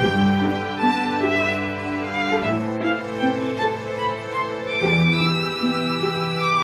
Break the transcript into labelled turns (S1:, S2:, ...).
S1: Thank you.